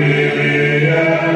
here we are